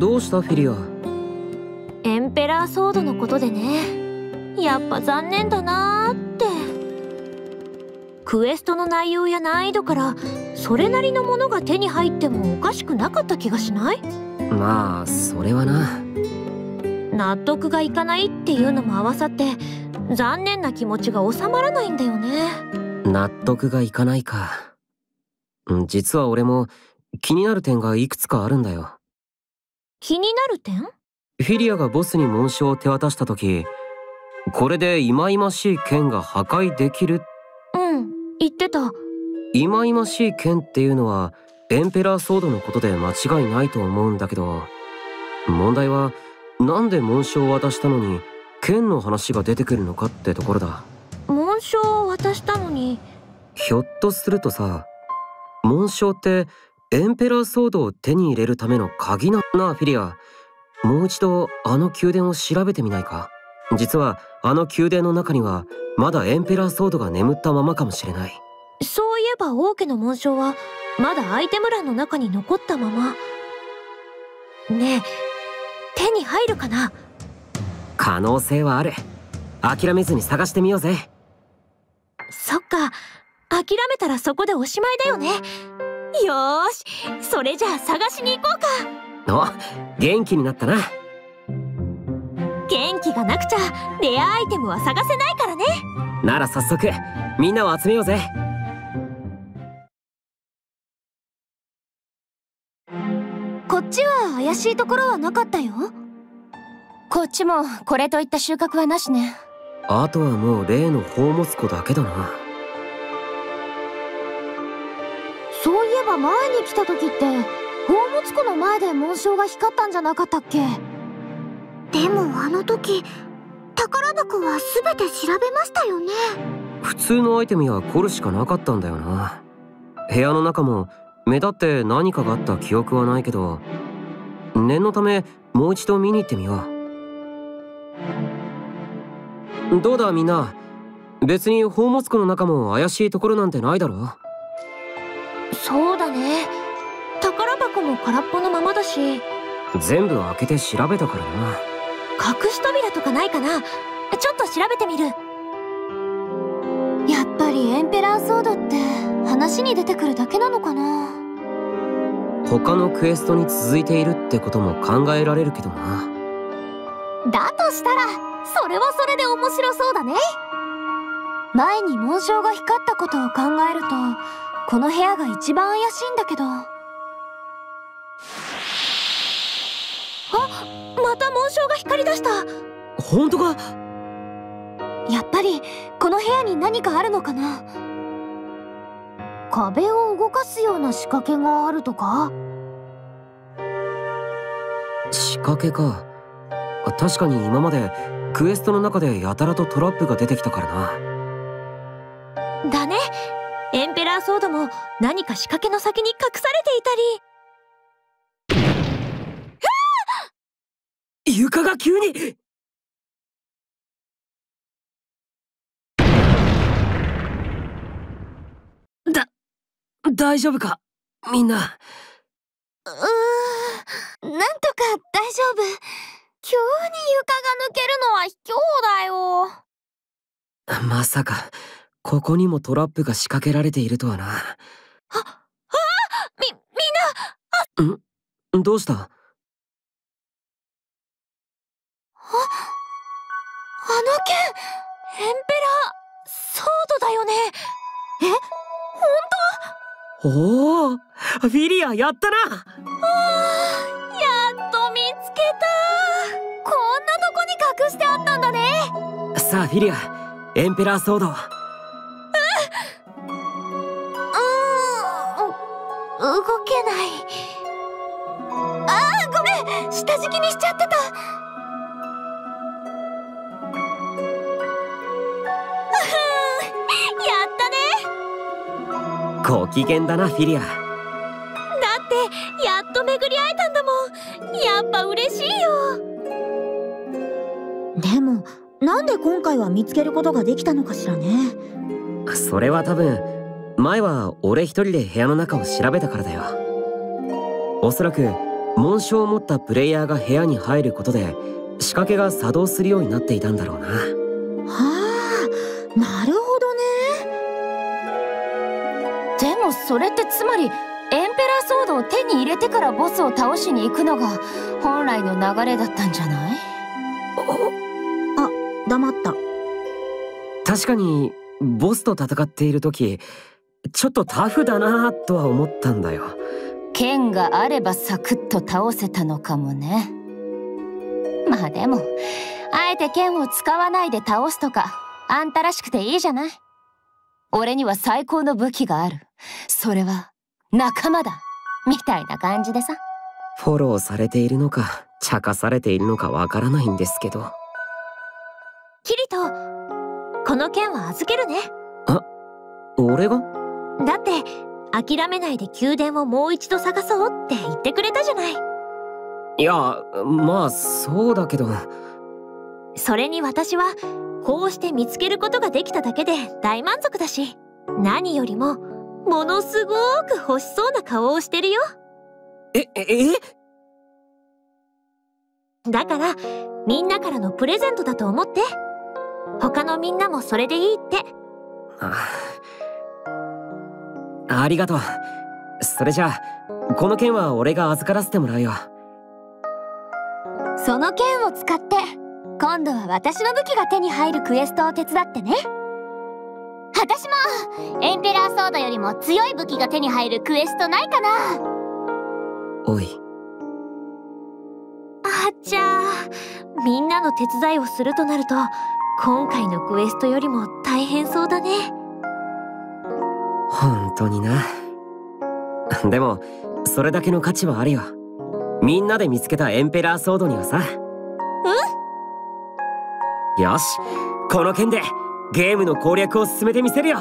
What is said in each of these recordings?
どうしたフィリア？エンペラーソードのことでね。やっぱ残念だなーって。クエストの内容や難易度からそれなりのものが手に入ってもおかしくなかった気がしない？まあそれはな。納得がいかないっていうのも合わさって残念な気持ちが収まらないんだよね。納得がいかないか。実は俺も気になる点がいくつかあるんだよ気になる点？フィリアがボスに紋章を手渡した時これで忌々しい剣が破壊できる？うん言ってた。忌々しい剣っていうのはエンペラーソードのことで間違いないと思うんだけど問題はなんで紋章を渡したのに剣の話が出てくるのかってところだ。紋章を渡したのに？ひょっとするとさ紋章ってエンペラーソードを手に入れるための鍵ななフィリア。もう一度あの宮殿を調べてみないか。実はあの宮殿の中にはまだエンペラーソードが眠ったままかもしれない。そういえば王家の紋章はまだアイテム欄の中に残ったまま。ねえ手に入るかな？可能性はある。諦めずに探してみようぜ。そっか。諦めたらそこでおしまいだよねよーしそれじゃあ探しに行こうか。お元気になったな。元気がなくちゃレアアイテムは探せないからね。なら早速みんなを集めようぜ。こっちは怪しいところはなかったよ。こっちもこれといった収穫はなしね。あとはもう例の宝物庫だけだなえば前に来た時って宝物庫の前で紋章が光ったんじゃなかったっけ？でもあの時宝箱は全て調べましたよね。普通のアイテムやコルしかなかったんだよな。部屋の中も目立って何かがあった記憶はないけど念のためもう一度見に行ってみよう。どうだみんな？別に宝物庫の中も怪しいところなんてないだろそうだね。宝箱も空っぽのままだし。全部開けて調べたからな。隠し扉とかないかな。ちょっと調べてみる。やっぱりエンペラーソードって話に出てくるだけなのかな。他のクエストに続いているってことも考えられるけどな。だとしたらそれはそれで面白そうだね。前に紋章が光ったことを考えるとこの部屋が一番怪しいんだけど。あまた紋章が光り出した。本当か？やっぱりこの部屋に何かあるのかな？壁を動かすような仕掛けがあるとか？仕掛けか。確かに今までクエストの中でやたらとトラップが出てきたからな。だねエンペラーソードも何か仕掛けの先に隠されていたり。床が急に。だ大丈夫か？みんな。うーんなんとか大丈夫。急に床が抜けるのは卑怯だよ。まさかここにもトラップが仕掛けられているとはな。ああみみんなん？どうした？ああの剣エンペラーソードだよね。え？本当おおフィリアやったな！あやっと見つけた。こんなとこに隠してあったんだね。さあフィリアエンペラーソード動けない。あーごめん。下敷きにしちゃってた。ご機嫌だなフィリア。だってやっと巡り会えたんだもん。やっぱ嬉しいよ。でもなんで今回は見つけることができたのかしらね。それは多分前は俺一人で部屋の中を調べたからだよ。おそらく紋章を持ったプレイヤーが部屋に入ることで仕掛けが作動するようになっていたんだろうな。はあなるほどね。でもそれってつまりエンペラーソードを手に入れてからボスを倒しに行くのが本来の流れだったんじゃない？あ黙った。確かにボスと戦っている時ちょっとタフだなとは思ったんだよ。剣があればサクッと倒せたのかもね。まあでもあえて剣を使わないで倒すとかあんたらしくていいじゃない。俺には最高の武器がある。それは仲間だ。みたいな感じでさ。フォローされているのか茶化されているのかわからないんですけど。キリトこの剣は預けるね。俺が？だって諦めないで宮殿をもう一度探そうって言ってくれたじゃない。いやまあそうだけど。それに私はこうして見つけることができただけで大満足だし何よりもものすごく欲しそうな顔をしてるよ。ええだからみんなからのプレゼントだと思って。他のみんなもそれでいいって。あありがとう。それじゃあこの剣は俺が預からせてもらうよ。その剣を使って今度は私の武器が手に入るクエストを手伝ってね。私もエンペラーソードよりも強い武器が手に入るクエストないかな。おい。あっちゃー。みんなの手伝いをするとなると今回のクエストよりも大変そうだね。本当にな。でもそれだけの価値はあるよ。みんなで見つけたエンペラーソードにはさ。うん？よしこの剣でゲームの攻略を進めてみせるよ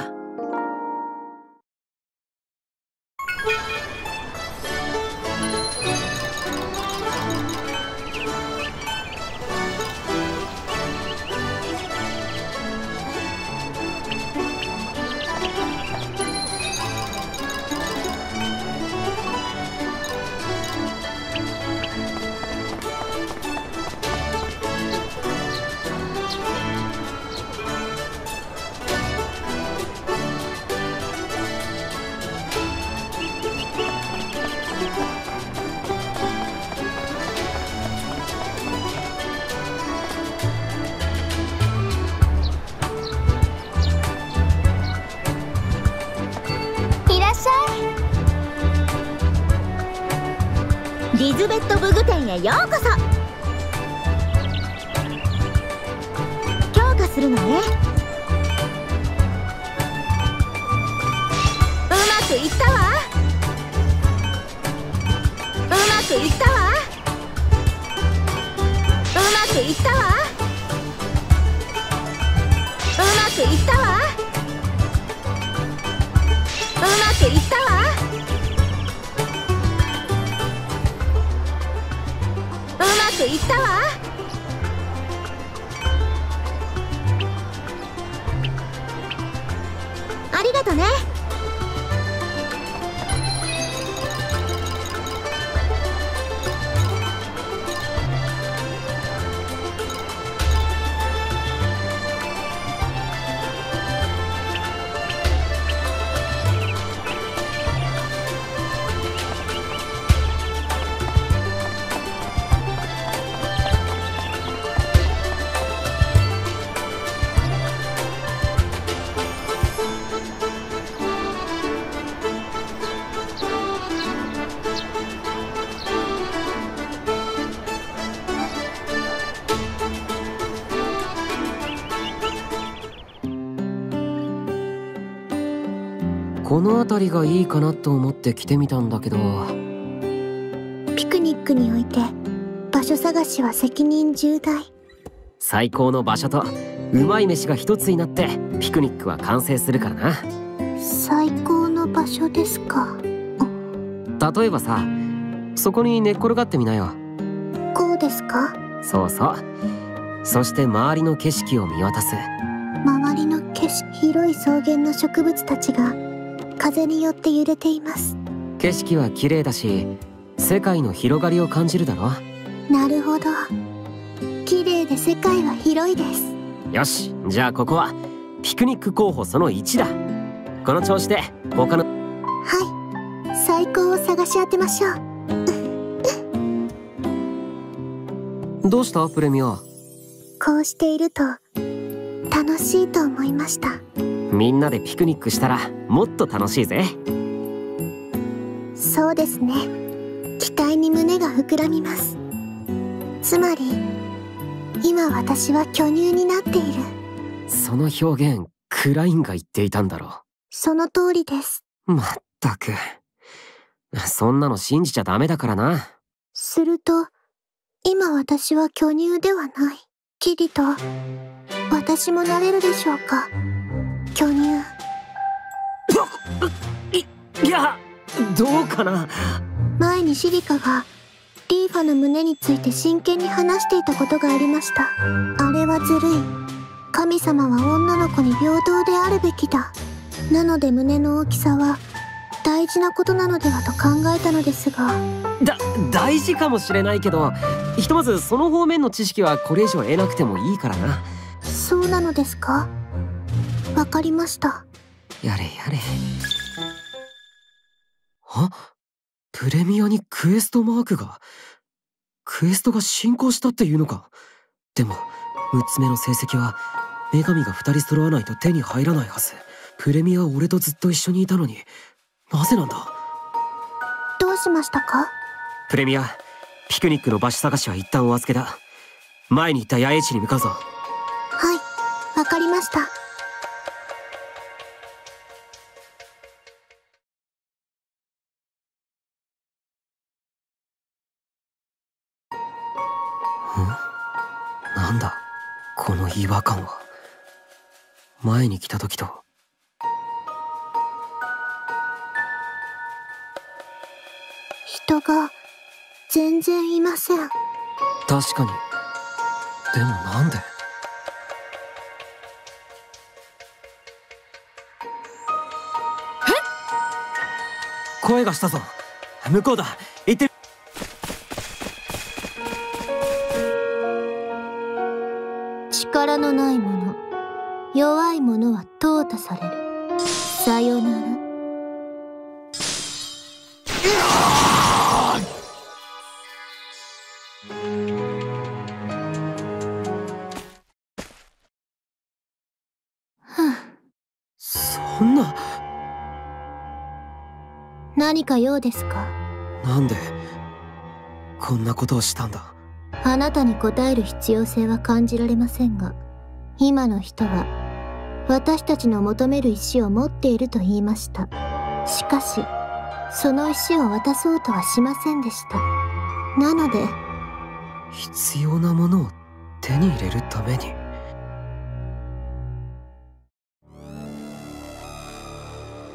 ズベット武具店へようこそ。強化するのね。うまくいったわ。うまくいったわ。うまくいったわ。うまくいったわ。うまくいったわ。くいったわ。ありがとね。この辺りがいいかなと思って来てみたんだけど。ピクニックにおいて場所探しは責任重大。最高の場所とうまい飯が一つになってピクニックは完成するからな。最高の場所ですか？例えばさそこに寝っ転がってみなよ。こうですか？そうそう。そして周りの景色を見渡す。周りの景色広い草原の植物たちが風によって揺れています。景色は綺麗だし世界の広がりを感じるだろなるほど。綺麗で世界は広いです。よしじゃあここはピクニック候補その1だ。この調子で他のはい。最高を探し当てましょう。どうした？プレミア。こうしていると楽しいと思いましたみんなでピクニックしたらもっと楽しいぜ。そうですね。期待に胸が膨らみます。つまり今私は巨乳になっている。その表現クラインが言っていたんだろう。その通りです。まったく。そんなの信じちゃダメだからな。すると今私は巨乳ではない。キリと私もなれるでしょうか？巨乳。いいやどうかな？前にシリカがリーファの胸について真剣に話していたことがありました。あれはずるい。神様は女の子に平等であるべきだ。なので胸の大きさは大事なことなのではと考えたのですが。だ大事かもしれないけどひとまずその方面の知識はこれ以上得なくてもいいからな。そうなのですか？わかりました。やれやれ。あプレミアにクエストマークが？クエストが進行したっていうのか？でも6つ目の成績は女神が2人揃わないと手に入らないはず。プレミアは俺とずっと一緒にいたのに。なぜなんだ？どうしましたか？プレミアピクニックの場所探しは一旦お預けだ。前に行った野営地に向かうぞ。はいわかりましたの違和感は前に来た時と。人が全然いません。確かに。でもなんで？声がしたぞ。向こうだか用ですか？なんでこんなことをしたんだ？あなたに答える必要性は感じられませんが今の人は私たちの求める石を持っていると言いました。しかしその石を渡そうとはしませんでした。なので必要なものを手に入れるために。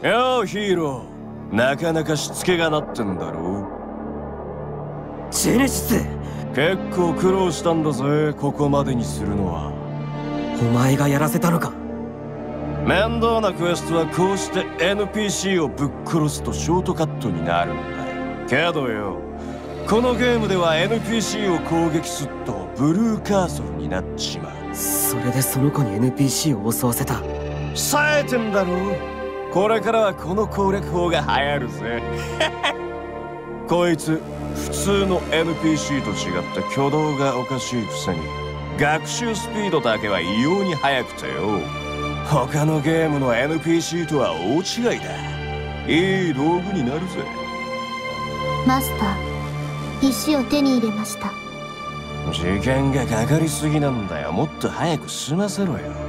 ようヒーローなかなかしつけがなってんだろジェネシス。結構苦労したんだぜここまでにするのは。お前がやらせたのか。面倒なクエストはこうして NPC をぶっ殺すとショートカットになるんだけどよこのゲームでは NPC を攻撃すっとブルーカーソルになっちまう。それでその子に NPC を襲わせた。冴えてんだろこれからはこの攻略法が流行るぜ。こいつ普通の NPC と違って挙動がおかしいくせに学習スピードだけは異様に速くてよ。他のゲームの NPC とは大違いだ。いい道具になるぜ。マスター石を手に入れました。時間がかかりすぎなんだよ。もっと早く済ませろよ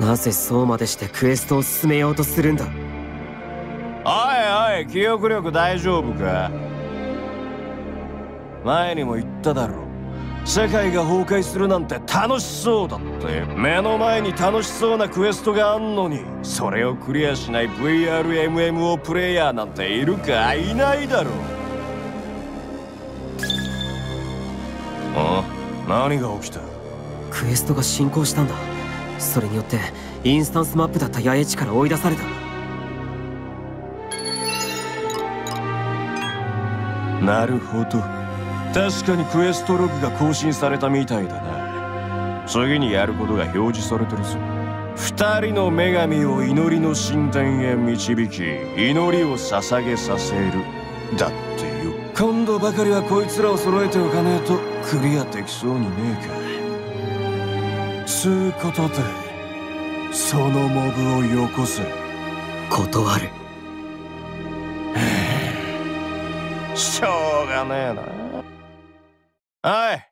なぜそうまでしてクエストを進めようとするんだ？おいおい記憶力大丈夫か？前にも言っただろ世界が崩壊するなんて楽しそうだって。目の前に楽しそうなクエストがあんのに。それをクリアしない VRMMO プレイヤーなんているかいないだろあ何が起きた？クエストが進行したんだそれによってインスタンスマップだった八重地から追い出された。なるほど。確かにクエストログが更新されたみたいだな。次にやることが表示されてるぞ。二人の女神を祈りの神殿へ導き祈りを捧げさせる。だってよ今度ばかりはこいつらを揃えておかねえとクリアできそうにねえかつうことでそのモブをよこせ。断る。しょうがねえな。はい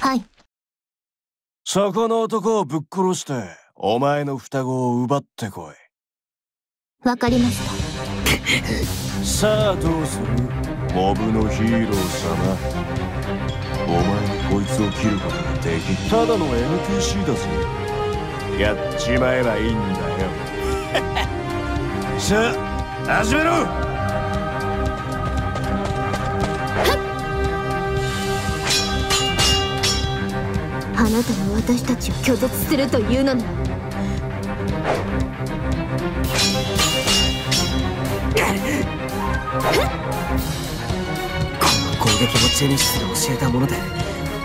はい。そこの男をぶっ殺してお前の双子を奪ってこい。わかりました。さあどうする？モブのヒーロー様お前にこいつを切ることができただの NPC だぜ。やっちまえばいいんだよ。さあ始めろ。あなたが私たちを拒絶するというのなら 攻撃もジェネシスが教えたもので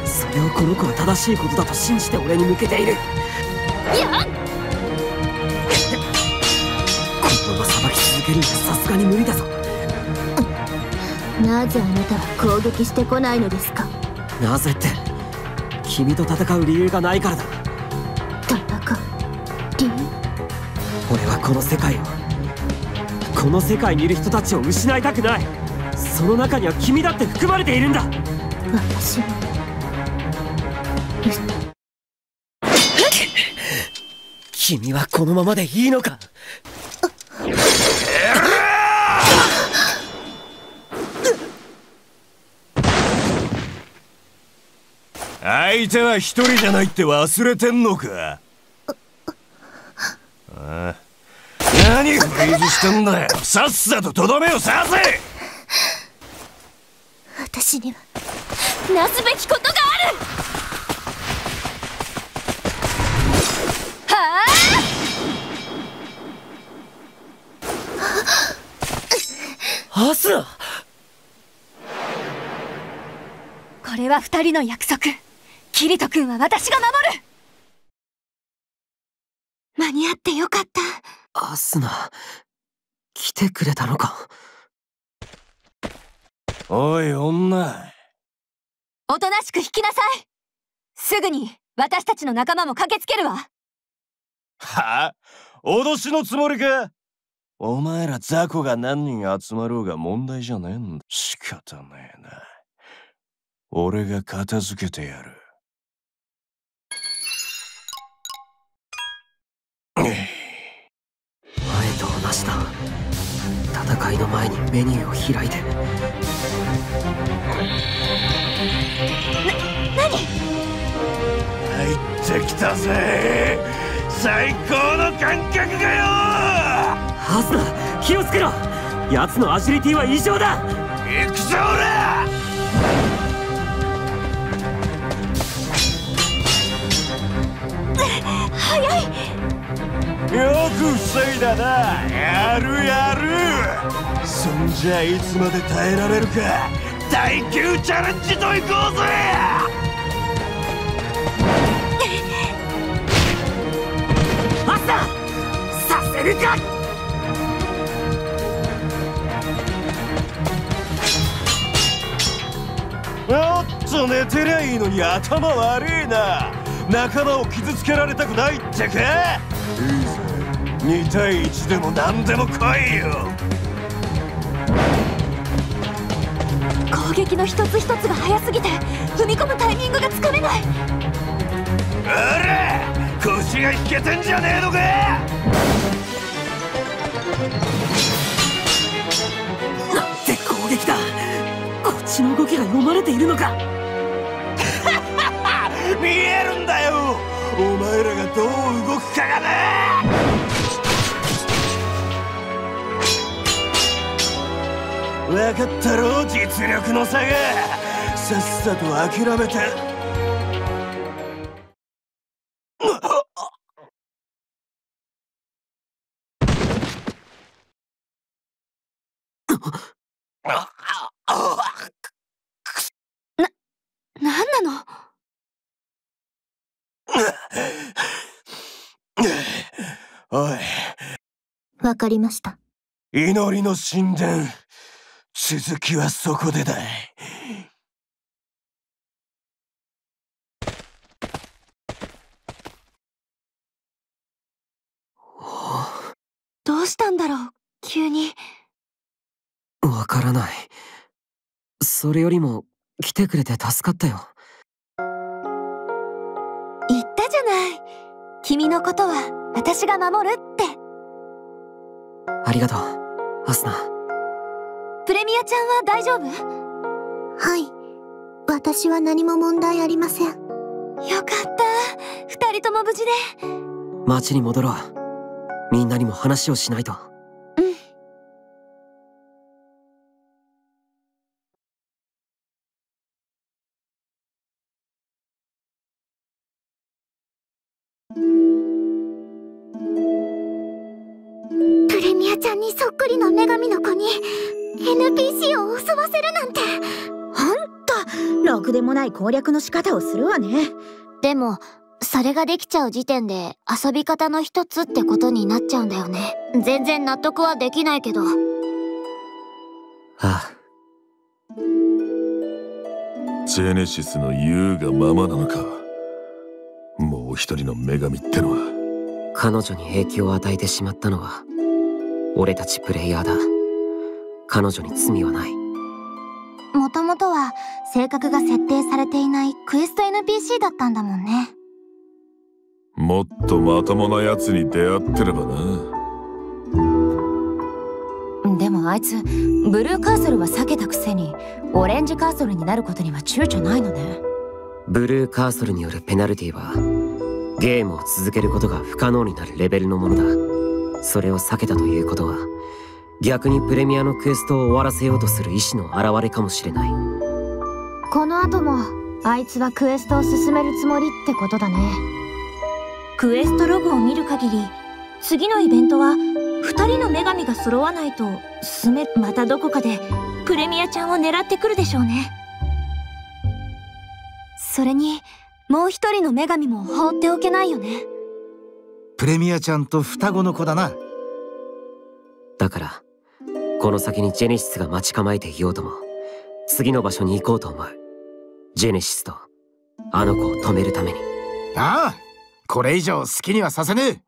それをこの子は正しいことだと信じて俺に向けている。や！っこのままさばき続けるのはさすがに無理だぞ。なぜあなたは攻撃してこないのですか？なぜって君と戦う理由がないからだ。戦う理由俺はこの世界をこの世界にいる人たちを失いたくないその中には君だって含まれているんだ。私。も君はこのままでいいのか？相手は一人じゃないって忘れてんのか？ああ。何フリーズしてんだよ。さっさととどめを刺せ私にはなすべきことがある。はあ？アスナこれは二人の約束。キリト君は私が守る。間に合ってよかった。アスナ来てくれたのかおい女。おとなしく引きなさい。すぐに私たちの仲間も駆けつけるわ。は？あ脅しのつもりか？お前ら雑魚が何人集まろうが問題じゃねえんだ。仕方ねえな。俺が片付けてやる。前と同じだ。戦いの前にメニューを開いて入ってきたぜ。最高の感覚がよ！アスナ気をつけろ。奴のアジリティは異常だ。行くぞ俺！よく防いだな。やるやる。そんじゃいつまで耐えられるか耐久チャレンジといこうぜ!アスナさせるか!おっと寝てりゃいいのに頭悪いな。仲間を傷つけられたくないってか?いいぜ。2対1でも何でも来いよ撃の一つ一つが早すぎて踏み込むタイミングがつかめない。おら腰が引けてんじゃねえのか！なんて攻撃だ。こっちの動きが読まれているのか。見えるんだよ。お前らがどう動くかがな分かったろ実力の差が。さっさと諦めて。な、なんなの？おい。わかりました。祈りの神殿続きはそこでだどうしたんだろう？急に。わからないそれよりも来てくれて助かったよ言ったじゃない。君のことは私が守るって。ありがとうアスナプレミアちゃんは大丈夫？はい。私は何も問題ありません。よかった。二人とも無事で。町に戻ろうみんなにも話をしないとプレミアちゃんにそっくりな女神の子に NPC を襲わせるなんて。ろくでもない攻略の仕方をするわね。でもそれができちゃう時点で遊び方の一つってことになっちゃうんだよね。全然納得はできないけど。ああ。ジェネシスの言うがままなのか。もう一人の女神ってのは。彼女に影響を与えてしまったのは俺たちプレイヤーだ。彼女に罪はない。もともとは性格が設定されていないクエスト NPC だったんだもんね。もっとまともな奴に出会ってればな。でもあいつブルーカーソルは避けたくせにオレンジカーソルになることには躊躇ないのね。ブルーカーソルによるペナルティはゲームを続けることが不可能になるレベルのものだそれを避けたということは逆にプレミアのクエストを終わらせようとする意志の表れかもしれないこの後もあいつはクエストを進めるつもりってことだね。クエストログを見る限り次のイベントは2人の女神が揃わないと進めまたどこかでプレミアちゃんを狙ってくるでしょうねそれにもう一人の女神も放っておけないよね。プレミアちゃんと双子の子だなだからこの先にジェネシスが待ち構えていようとも次の場所に行こうと思うジェネシスとあの子を止めるためにああこれ以上好きにはさせねえ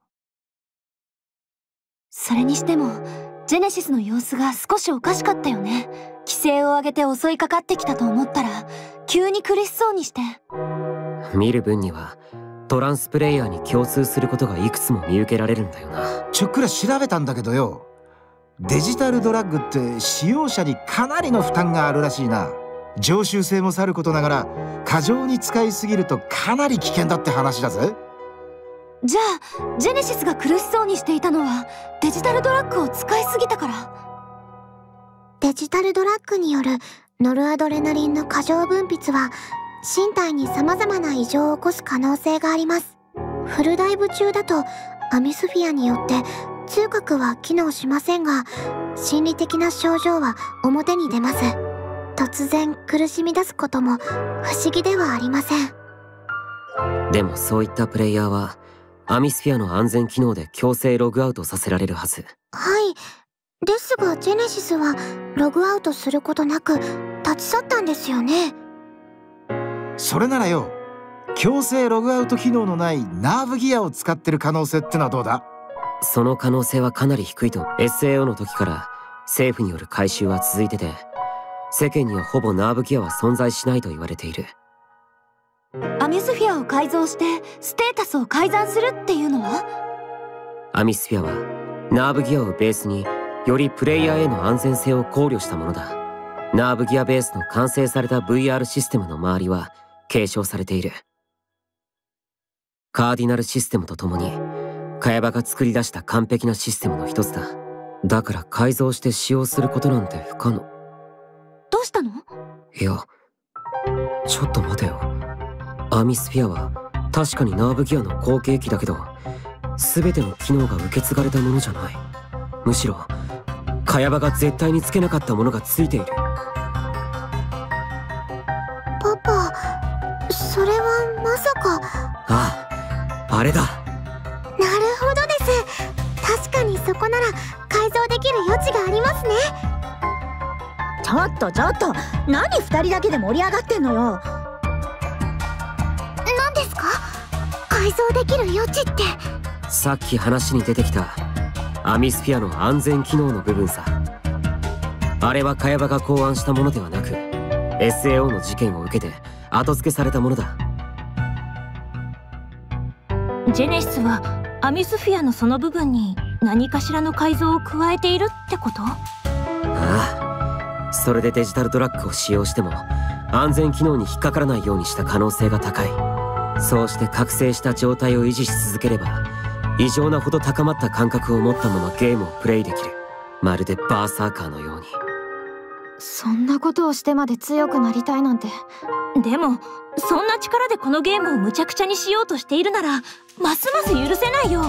それにしてもジェネシスの様子が少しおかしかったよね。規制を上げて襲いかかってきたと思ったら急に苦しそうにして。見る分にはトランスプレイヤーに共通することがいくつも見受けられるんだよな。ちょっくら調べたんだけどよ。デジタルドラッグって使用者にかなりの負担があるらしいな。常習性もさることながら過剰に使いすぎるとかなり危険だって話だぜ。じゃあジェネシスが苦しそうにしていたのはデジタルドラッグを使いすぎたから？デジタルドラッグによるノルアドレナリンの過剰分泌は身体に様々な異常を起こす可能性があります。フルダイブ中だとアミスフィアによって痛覚は機能しませんが心理的な症状は表に出ます。突然苦しみ出すことも不思議ではありません。でもそういったプレイヤーはアミスフィアの安全機能で強制ログアウトさせられるはずはい。ですがジェネシスはログアウトすることなく立ち去ったんですよね。それならよ強制ログアウト機能のないナーブギアを使ってる可能性ってのはどうだ？その可能性はかなり低いと SAO の時から政府による回収は続いてて世間にはほぼナーブギアは存在しないと言われている。アミスフィアを改造してステータスを改ざんするっていうのは？アミスフィアはナーブギアをベースによりプレイヤーへの安全性を考慮したものだ。ナーブギアベースの完成された VR システムの周りは継承されている。カーディナルシステムとともにカヤバが作り出した完璧なシステムの一つだ。だから改造して使用することなんて不可能。どうしたの？いやちょっと待てよ。アミスフィアは確かにナーブギアの後継機だけど全ての機能が受け継がれたものじゃない。むしろ茅場が絶対につけなかったものがついているああれだ。なるほどです。確かにそこなら改造できる余地がありますね。ちょっとちょっと。何二人だけで盛り上がってんのよ。何ですか？改造できる余地って。さっき話に出てきたアミスフィアの安全機能の部分さ。あれは茅場が考案したものではなく SAO の事件を受けて後付けされたものだジェネシスはアミスフィアのその部分に何かしらの改造を加えているってこと？ああ。それでデジタルドラッグを使用しても安全機能に引っかからないようにした可能性が高い。そうして覚醒した状態を維持し続ければ異常なほど高まった感覚を持ったままゲームをプレイできる。まるでバーサーカーのように。そんなことをしてまで強くなりたいなんてでもそんな力でこのゲームを無茶苦茶にしようとしているならますます許せないよ。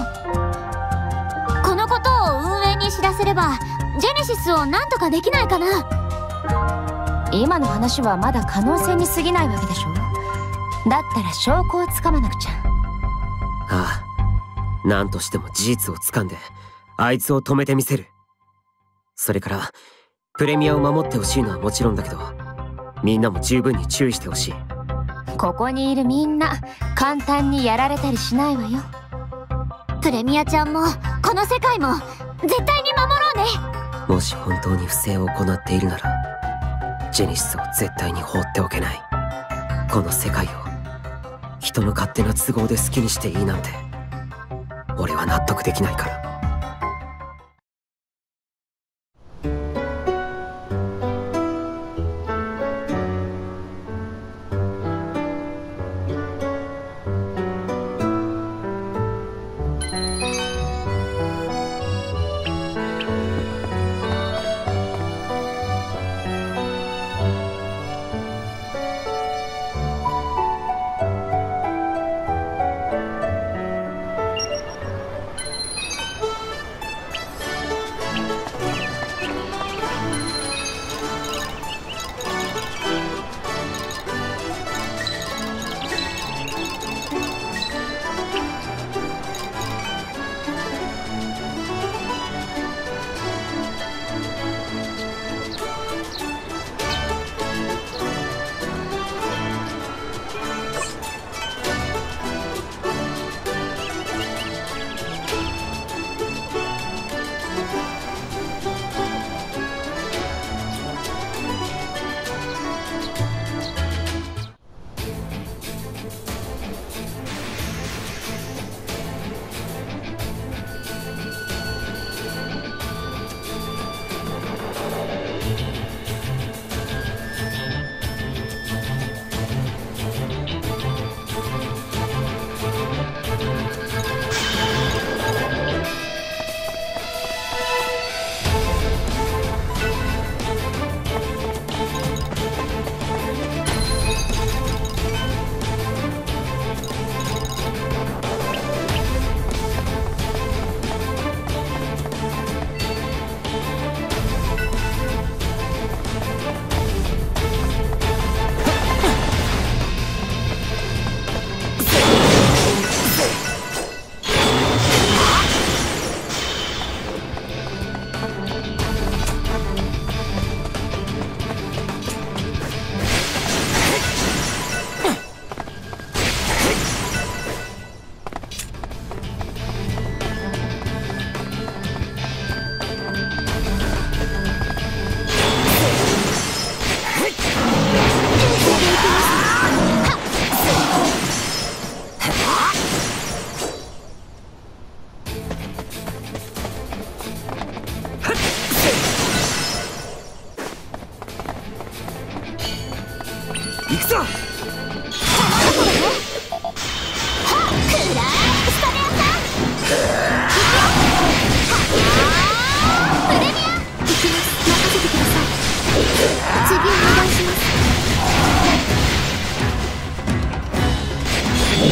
このことを運営に知らせればジェネシスを何とかできないかな。今の話はまだ可能性に過ぎないわけでしょ。だったら証拠をつかまなくちゃ。ああ何としても事実をつかんであいつを止めてみせる。それからプレミアを守ってほしいのはもちろんだけどみんなも十分に注意してほしい。ここにいるみんな簡単にやられたりしないわよ。プレミアちゃんもこの世界も絶対に守ろうね。もし本当に不正を行っているならジェネシスを絶対に放っておけない。この世界を人の勝手な都合で好きにしていいなんて俺は納得できないから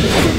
Thank you.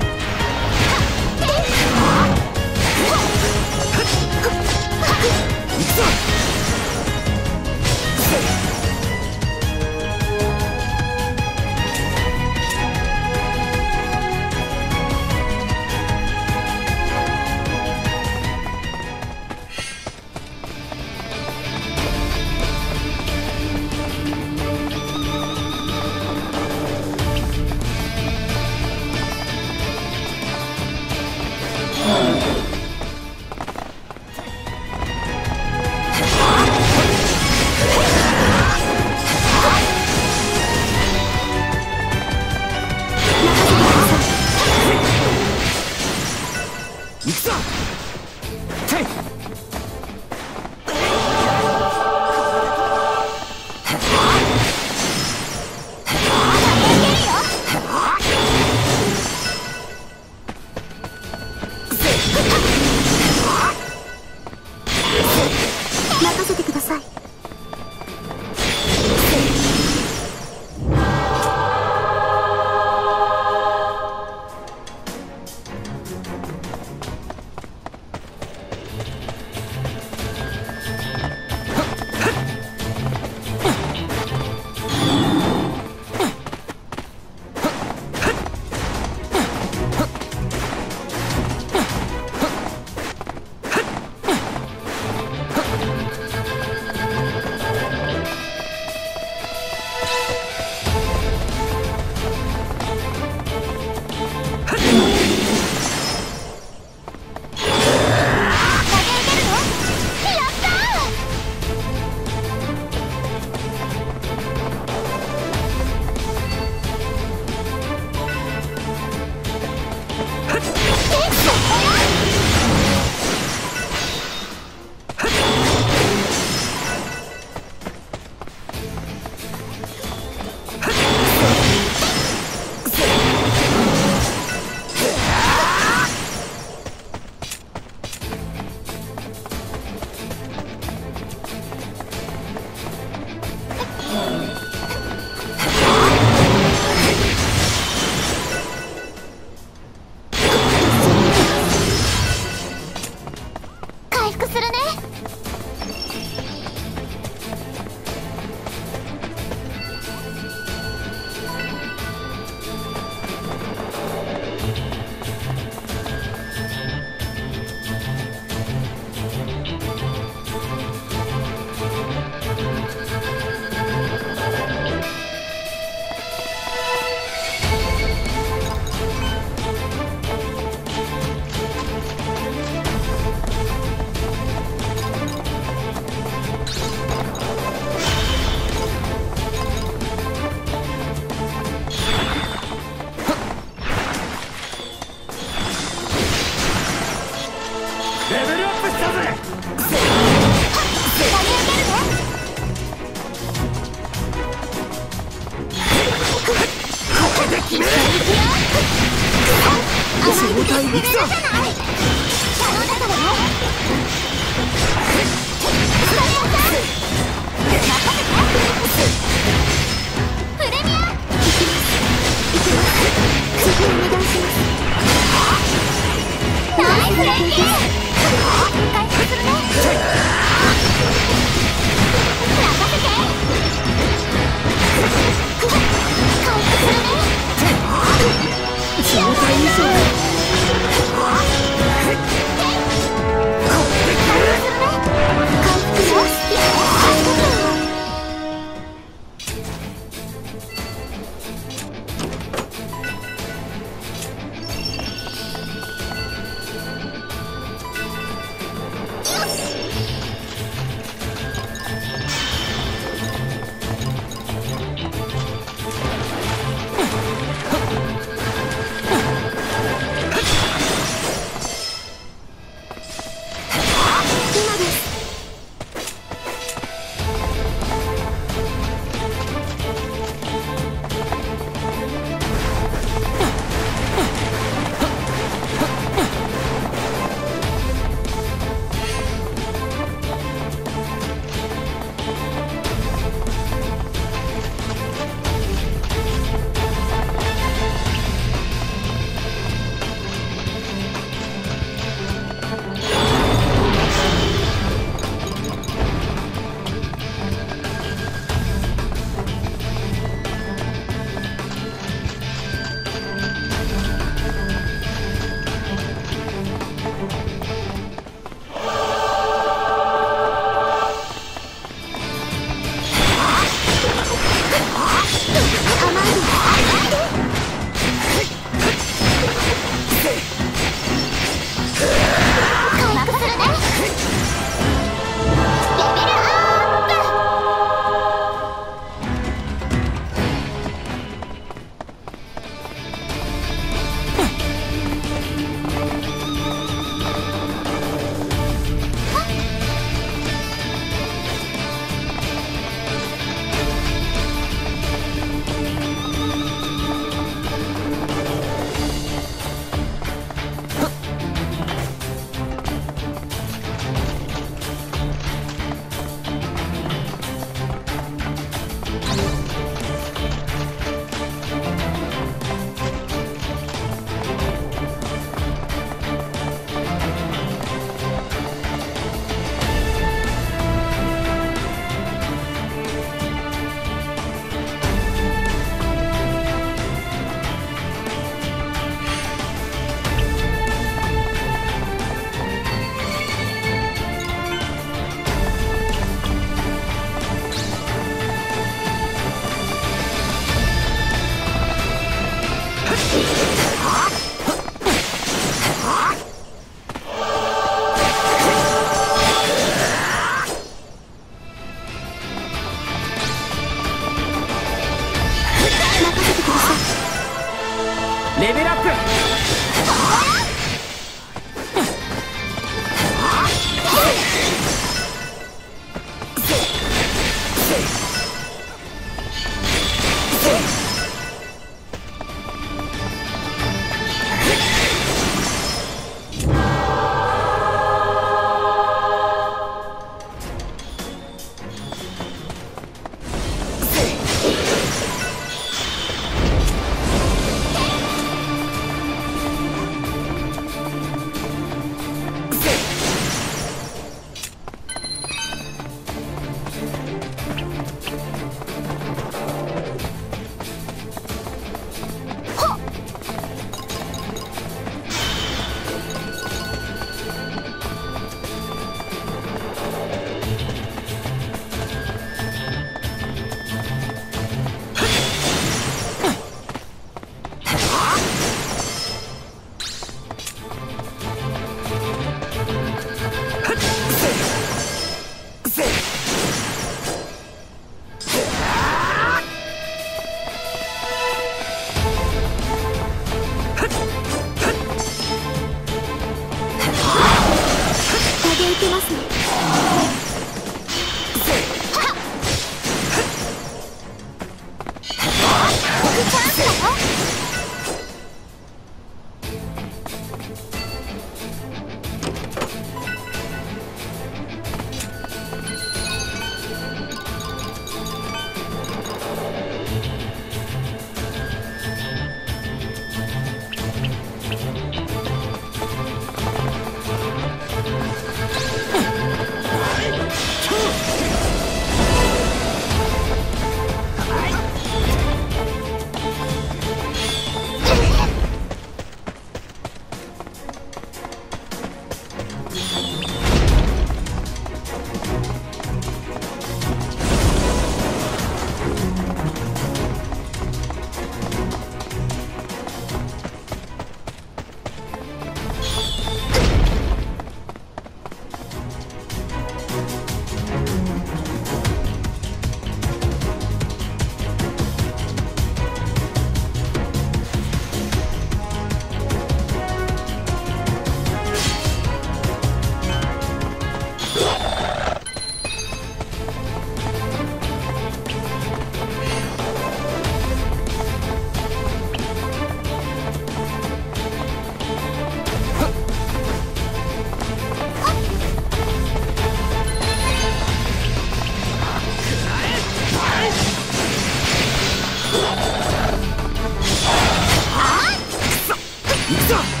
行くぞ